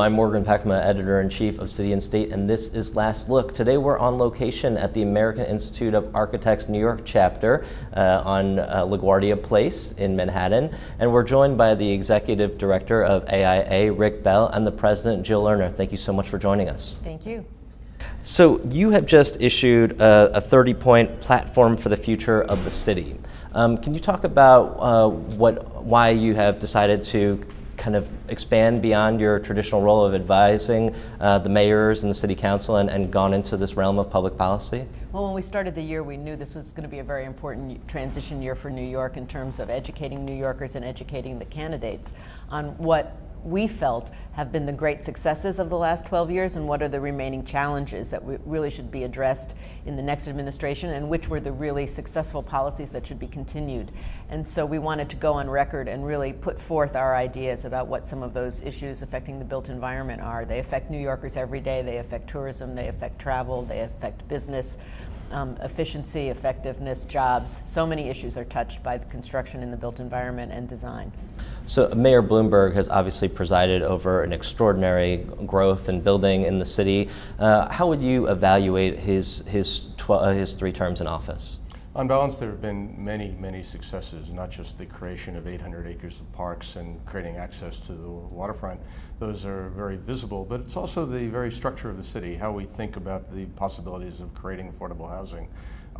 I'm Morgan Pehme, editor in chief of City and State, and this is Last Look. Today we're on location at the American Institute of Architects New York chapter uh, on uh, LaGuardia Place in Manhattan, and we're joined by the executive director of AIA, Rick Bell, and the president, Jill Lerner. Thank you so much for joining us. Thank you. So, you have just issued a, a 30 point platform for the future of the city. Um, can you talk about uh, what, why you have decided to kind of expand beyond your traditional role of advising uh, the mayors and the city council and, and gone into this realm of public policy? Well, when we started the year, we knew this was going to be a very important transition year for New York in terms of educating New Yorkers and educating the candidates on what we felt have been the great successes of the last 12 years and what are the remaining challenges that we really should be addressed in the next administration and which were the really successful policies that should be continued. And so we wanted to go on record and really put forth our ideas about what some of those issues affecting the built environment are. They affect New Yorkers every day, they affect tourism, they affect travel, they affect business um, efficiency, effectiveness, jobs. So many issues are touched by the construction in the built environment and design. So Mayor Bloomberg has obviously presided over an extraordinary growth and building in the city. Uh, how would you evaluate his, his, uh, his three terms in office? On balance, there have been many, many successes, not just the creation of 800 acres of parks and creating access to the waterfront. Those are very visible, but it's also the very structure of the city, how we think about the possibilities of creating affordable housing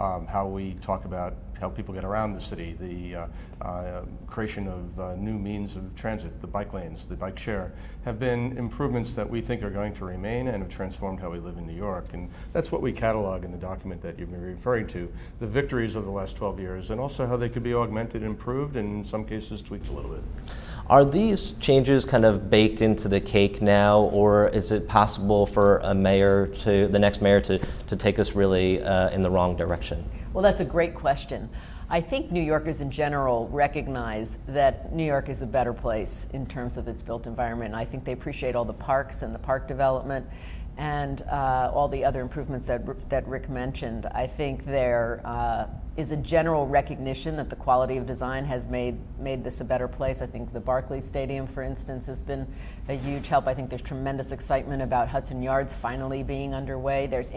um, how we talk about how people get around the city, the uh, uh, creation of uh, new means of transit, the bike lanes, the bike share, have been improvements that we think are going to remain and have transformed how we live in New York. And that's what we catalog in the document that you've been referring to, the victories of the last 12 years, and also how they could be augmented, improved, and in some cases tweaked a little bit. Are these changes kind of baked into the cake now, or is it possible for a mayor to, the next mayor to, to take us really uh, in the wrong direction? Well, that's a great question. I think New Yorkers in general recognize that New York is a better place in terms of its built environment. I think they appreciate all the parks and the park development and uh, all the other improvements that, that Rick mentioned. I think there uh, is a general recognition that the quality of design has made, made this a better place. I think the Barclays Stadium, for instance, has been a huge help. I think there's tremendous excitement about Hudson Yards finally being underway. There's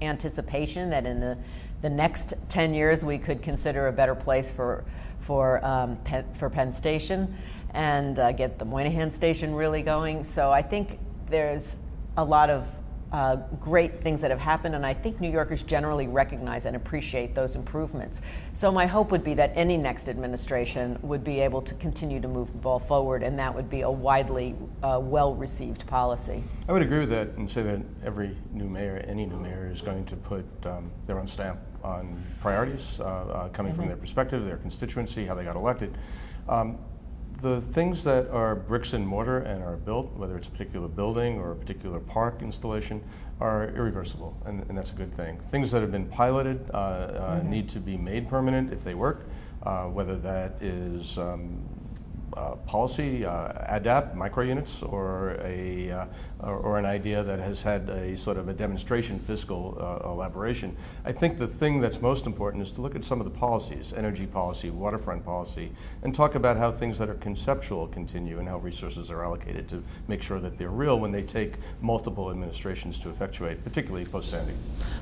anticipation that in the, the next 10 years we could consider a better place for, for, um, Penn, for Penn Station and uh, get the Moynihan Station really going. So I think there's a lot of uh, great things that have happened, and I think New Yorkers generally recognize and appreciate those improvements. So my hope would be that any next administration would be able to continue to move the ball forward, and that would be a widely uh, well-received policy. I would agree with that and say that every new mayor, any new mayor, is going to put um, their own stamp on priorities uh, uh coming mm-hmm. from their perspective, their constituency, how they got elected. Um, the things that are bricks and mortar and are built, whether it's a particular building or a particular park installation, are irreversible, and, and that's a good thing. Things that have been piloted uh, uh, mm-hmm. need to be made permanent if they work, uh, whether that is um, uh, policy, uh, adapt micro units, or a uh, or, or, an idea that has had a sort of a demonstration fiscal uh, elaboration. I think the thing that's most important is to look at some of the policies, energy policy, waterfront policy, and talk about how things that are conceptual continue and how resources are allocated to make sure that they're real when they take multiple administrations to effectuate, particularly post Sandy.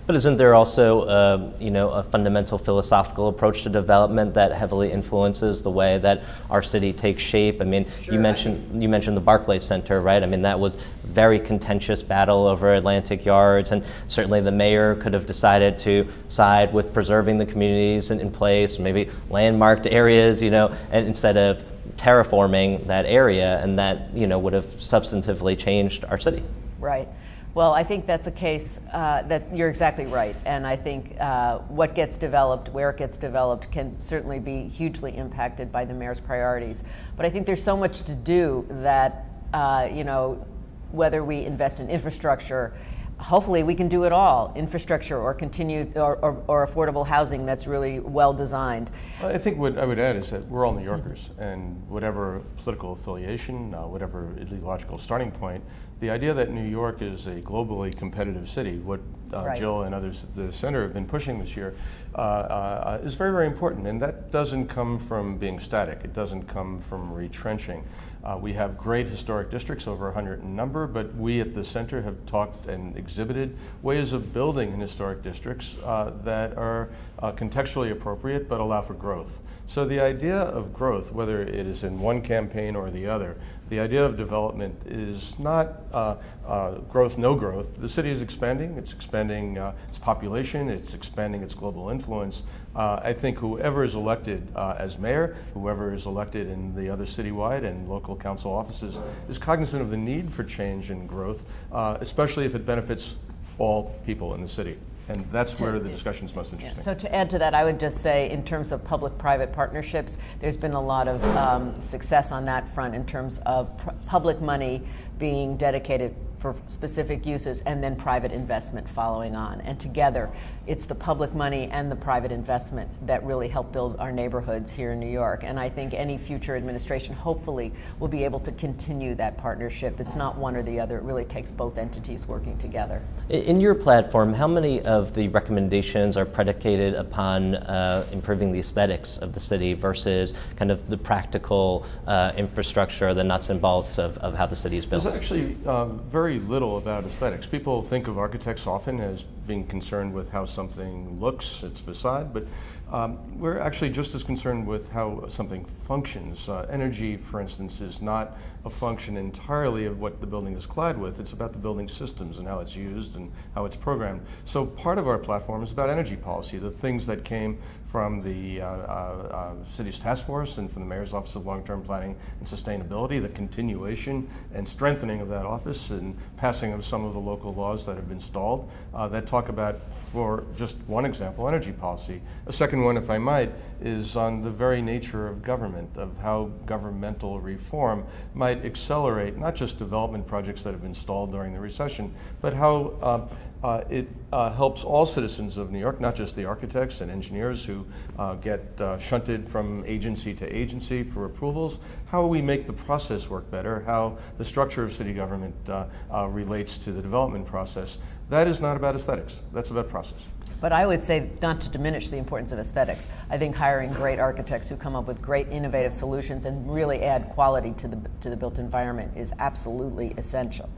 But isn't there also, uh, you know, a fundamental philosophical approach to development that heavily influences the way that our city takes shape. I mean, sure, you mentioned I mean, you mentioned the Barclays Center, right? I mean, that was very contentious battle over Atlantic Yards, and certainly the mayor could have decided to side with preserving the communities in, in place, maybe landmarked areas, you know, and instead of terraforming that area, and that you know would have substantively changed our city. Right. Well, I think that's a case uh, that you're exactly right. And I think uh, what gets developed, where it gets developed, can certainly be hugely impacted by the mayor's priorities. But I think there's so much to do that, uh, you know, whether we invest in infrastructure, hopefully we can do it all infrastructure or continue or, or, or, affordable housing that's really well designed. I think what i would add is that we're all new yorkers and whatever political affiliation uh, whatever ideological starting point the idea that new york is a globally competitive city what uh, right. jill and others at the center have been pushing this year uh, uh is very very important. And that doesn't come from being static. It doesn't come from retrenching Uh, we have great historic districts, over 100 in number, but we at the center have talked and exhibited ways of building in historic districts uh, that are uh, contextually appropriate but allow for growth. So the idea of growth, whether it is in one campaign or the other, the idea of development is not uh, uh, growth, no growth. The city is expanding. It's expanding uh, its population. It's expanding its global influence. Uh, I think whoever is elected uh, as mayor, whoever is elected in the other citywide and local council offices, is cognizant of the need for change and growth, uh, especially if it benefits all people in the city. And that's where the discussion is most interesting. So to add to that, I would just say in terms of public-private partnerships, there's been a lot of um, success on that front in terms of pr- public money being dedicated for specific uses and then private investment following on. And together, it's the public money and the private investment that really help build our neighborhoods here in New York. And I think any future administration hopefully will be able to continue that partnership. It's not one or the other, it really takes both entities working together. In your platform, how many of the recommendations are predicated upon uh, improving the aesthetics of the city versus kind of the practical uh, infrastructure, the nuts and bolts of, of how the city is built? There's actually um, very little about aesthetics. People think of architects often as being concerned with how something looks, its facade, but um, we're actually just as concerned with how something functions. Uh, energy, for instance, is not a function entirely of what the building is clad with. It's about the building systems and how it's used and how it's programmed. So part of our platform is about energy policy, the things that came from the uh, uh, uh city's task force and from the mayor's office of long-term planning and sustainability, the continuation and strengthening of that office and passing of some of the local laws that have been stalled uh, that talk about, for just one example, energy policy. A second one, if I might, is on the very nature of government, of how governmental reform might accelerate not just development projects that have been stalled during the recession, but how uh, uh, it uh, helps all citizens of New York, not just the architects and engineers who uh, get uh, shunted from agency to agency for approvals, how we make the process work better, how the structure of city government uh, relates to the development process. That is not about aesthetics, that's about process. But I would say, not to diminish the importance of aesthetics, I think hiring great architects who come up with great innovative solutions and really add quality to the, to the built environment is absolutely essential.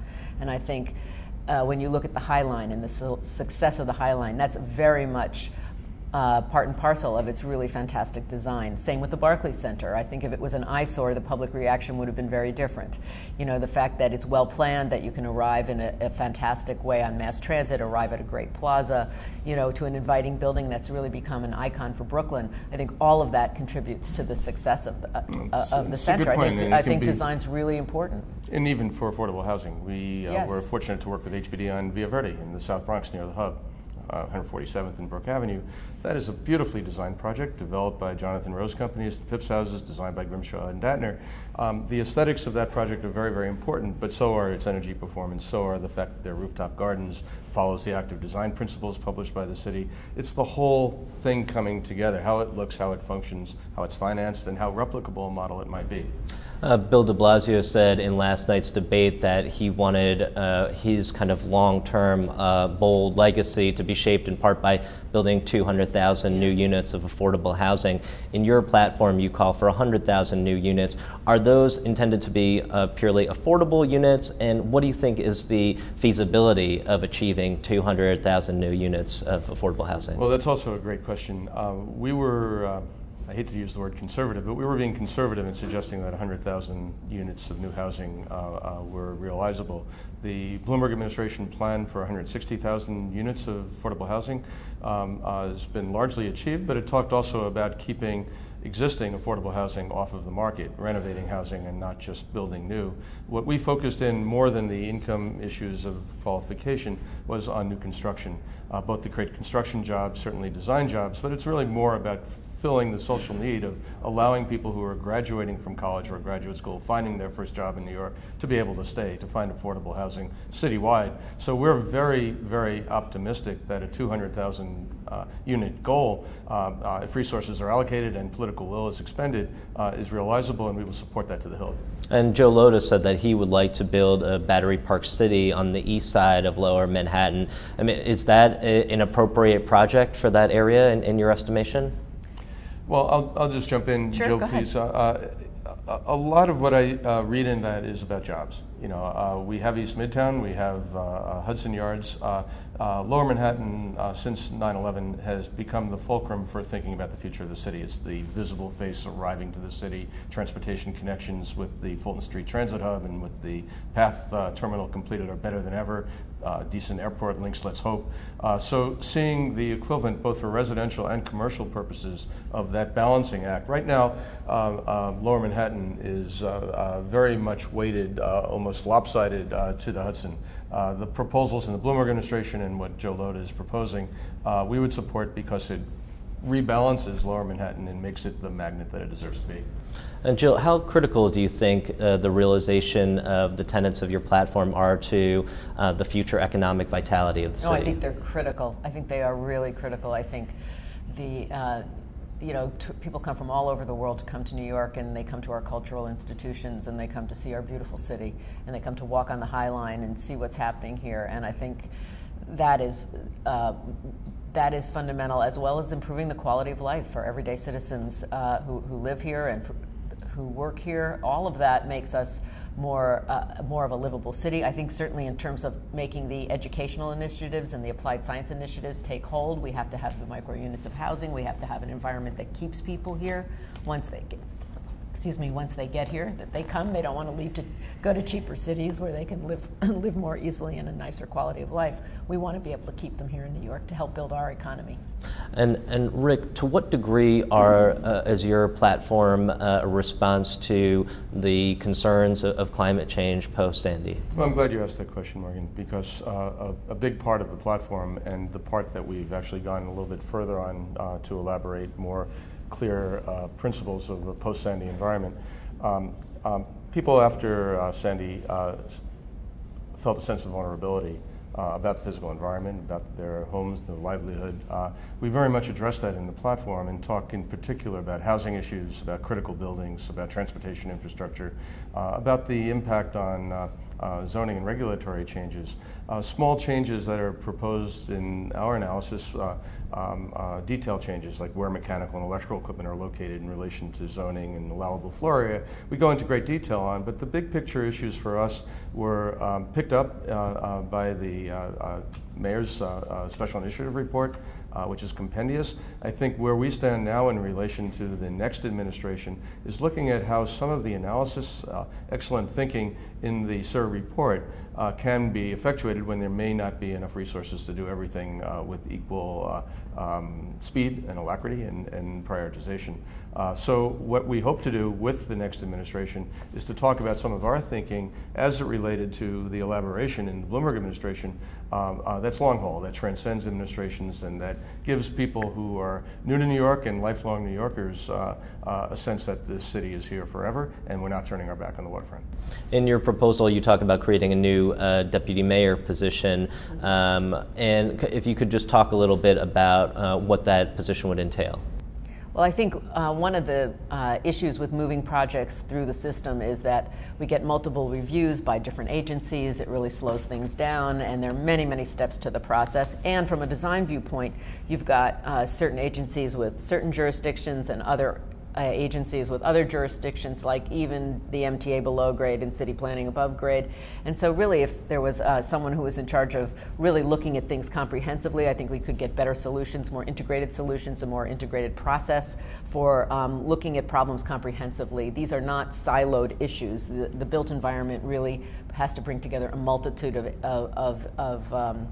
And I think uh, when you look at the High Line and the su- success of the High Line, that's very much uh, part and parcel of its really fantastic design. Same with the Barclays Center. I think if it was an eyesore, the public reaction would have been very different. You know, the fact that it's well planned, that you can arrive in a, a, fantastic way on mass transit, arrive at a great plaza, you know, to an inviting building that's really become an icon for Brooklyn. I think all of that contributes to the success of the, uh, uh of the center. I think, I think design's really important. And even for affordable housing, we uh, yes. were fortunate to work with HPD on Via Verde in the South Bronx near the hub uh, 147th and Brook Avenue. That is a beautifully designed project developed by Jonathan Rose Companies, Phipps Houses, designed by Grimshaw and Dattner. Um, the aesthetics of that project are very, very important, but so are its energy performance, so are the fact that they're rooftop gardens, follows the active design principles published by the city. It's the whole thing coming together, how it looks, how it functions, how it's financed, and how replicable a model it might be. Uh, Bill de Blasio said in last night's debate that he wanted uh, his kind of long term, uh, bold legacy to be shaped in part by building 200,000 new units of affordable housing. In your platform, you call for 100,000 new units. Are those intended to be uh, purely affordable units? And what do you think is the feasibility of achieving 200,000 new units of affordable housing? Well, that's also a great question. Uh, we were uh, I hate to use the word conservative, but we were being conservative in suggesting that 100,000 units of new housing uh, uh, were realizable. The Bloomberg administration plan for 160,000 units of affordable housing um, uh, has been largely achieved, but it talked also about keeping existing affordable housing off of the market, renovating housing and not just building new. What we focused in more than the income issues of qualification was on new construction, uh, both to create construction jobs, certainly design jobs, but it's really more about filling the social need of allowing people who are graduating from college or graduate school, finding their first job in New York, to be able to stay, to find affordable housing citywide. So we're very, very optimistic that a 200,000 uh, unit goal, uh, uh, if resources are allocated and political will is expended, uh, is realizable, and we will support that to the hill. And Joe Lhota said that he would like to build a Battery Park City on the east side of Lower Manhattan. I mean, is that a, an appropriate project for that area in, in your estimation? Well, I'll, I'll just jump in, sure, Joe, please. Uh, uh, a, lot of what I uh, read in that is about jobs. You know, uh, we have East Midtown, we have uh, uh Hudson Yards. Uh, uh, Lower Manhattan, since 9/11, has become the fulcrum for thinking about the future of the city. It's the visible face arriving to the city, transportation connections with the Fulton Street Transit Hub and with the PATH terminal completed are better than ever. Uh, decent airport links, let's hope. Uh, so seeing the equivalent both for residential and commercial purposes of that balancing act. Right now, uh, Lower Manhattan is very much weighted almost lopsided uh, to the Hudson. Uh, the proposals in the Bloomberg administration and what Joe Lhota is proposing, uh, we would support because it rebalances Lower Manhattan and makes it the magnet that it deserves to be. And Jill, how critical do you think uh, the realization of the tenets of your platform are to uh, the future economic vitality of the city? Oh, I think they're critical. I think they are really critical. I think the uh, you know, people come from all over the world to come to New York and they come to our cultural institutions and they come to see our beautiful city and they come to walk on the High Line and see what's happening here. And I think that is, uh, that is fundamental as well as improving the quality of life for everyday citizens uh, who, who live here and who work here. All of that makes us more, uh, more of a livable city. I think certainly in terms of making the educational initiatives and the applied science initiatives take hold, we have to have the micro units of housing. We have to have an environment that keeps people here once they get, excuse me, once they get here, that they come, they don't want to leave to go to cheaper cities where they can live live more easily and a nicer quality of life. We want to be able to keep them here in New York to help build our economy. And and Rick, to what degree are uh, is your platform uh, a response to the concerns of, of climate change post Sandy? Well, I'm glad you asked that question, Morgan, because uh, a, a, big part of the platform and the part that we've actually gone a little bit further on uh, to elaborate more clear uh, principles of a post-Sandy environment. Um, um, people after uh, Sandy uh, felt a sense of vulnerability uh, about the physical environment, about their homes, their livelihood. Uh, we very much address that in the platform and talk in particular about housing issues, about critical buildings, about transportation infrastructure, about the impact on uh, zoning and regulatory changes. Uh, small changes that are proposed in our analysis, uh, um, uh, detail changes like where mechanical and electrical equipment are located in relation to zoning and allowable floor area, we go into great detail on, but the big picture issues for us were um, picked up uh, uh, by the mayor's special initiative report uh, which is compendious. I think where we stand now in relation to the next administration is looking at how some of the analysis, uh, excellent thinking in the SIR report uh, can be effectuated when there may not be enough resources to do everything uh, with equal uh, um, speed and alacrity and, and prioritization. Uh, so what we hope to do with the next administration is to talk about some of our thinking as it related to the elaboration in the Bloomberg administration that's long haul, that transcends administrations and that gives people who are new to New York and lifelong New Yorkers uh, a sense that this city is here forever and we're not turning our back on the waterfront. In your proposal, you talk about creating a new uh, deputy mayor position. Um, and if you could just talk a little bit about uh, what that position would entail. Well, I think uh, one of the uh, issues with moving projects through the system is that we get multiple reviews by different agencies. It really slows things down, and there are many, many steps to the process. And from a design viewpoint, you've got uh, certain agencies with certain jurisdictions and other uh, agencies with other jurisdictions, like even the MTA below grade and city planning above grade. And so, really, if there was uh, someone who was in charge of really looking at things comprehensively, I think we could get better solutions, more integrated solutions, a more integrated process for um, looking at problems comprehensively. These are not siloed issues. The, the, built environment really has to bring together a multitude of, of, of, um,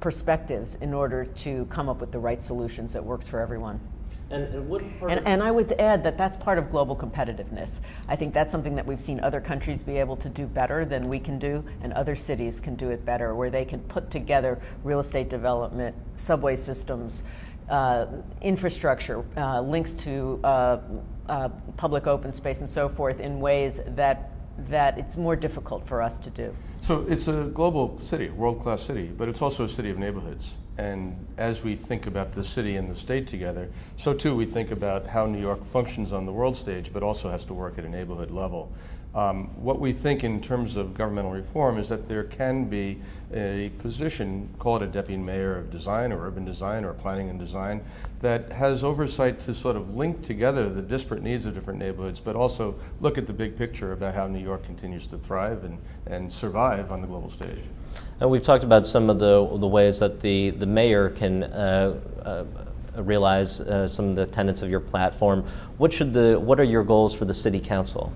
perspectives in order to come up with the right solutions that works for everyone. And, and, and, and, I would add that that's part of global competitiveness. I think that's something that we've seen other countries be able to do better than we can do, and other cities can do it better, where they can put together real estate development, subway systems, uh, infrastructure, uh, links to uh, uh public open space, and so forth in ways that that it's more difficult for us to do. So it's a global city, world-class city, but it's also a city of neighborhoods. And as we think about the city and the state together, so too we think about how New York functions on the world stage, but also has to work at a neighborhood level. Um, what we think in terms of governmental reform is that there can be a position, call it a deputy mayor of design or urban design or planning and design, that has oversight to sort of link together the disparate needs of different neighborhoods, but also look at the big picture about how New York continues to thrive and, and survive on the global stage. And we've talked about some of the, the ways that the, the mayor can uh, uh, realize uh, some of the tenets of your platform. What, should the, what are your goals for the city council?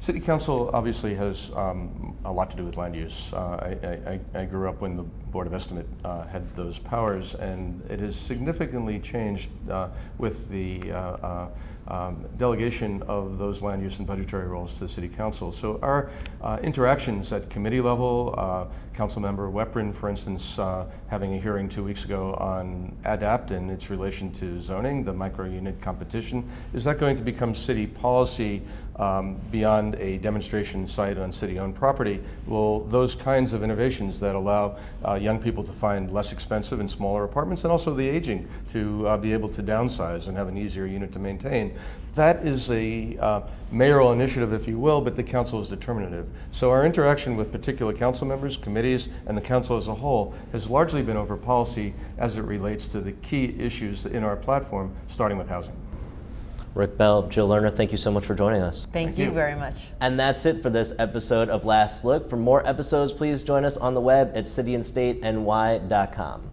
City Council obviously has um, a lot to do with land use. Uh, I, I, I, grew up when the Board of Estimate uh, had those powers, and it has significantly changed uh, with the uh, uh, um, delegation of those land use and budgetary roles to the City Council. So our uh, interactions at committee level, uh Councilmember Weprin, for instance, having a hearing two weeks ago on ADAPT and its relation to zoning, the micro-unit competition, is that going to become city policy um, beyond a demonstration site on city-owned property, will those kinds of innovations that allow young people to find less expensive and smaller apartments, and also the aging to uh, be able to downsize and have an easier unit to maintain. That is a uh, mayoral initiative, if you will, but the council is determinative. So our interaction with particular council members, committees, and the council as a whole has largely been over policy as it relates to the key issues in our platform, starting with housing. Rick Bell, Jill Lerner, thank you so much for joining us. Thank, thank you, you very much. And that's it for this episode of Last Look. For more episodes, please join us on the web at cityandstateny.com.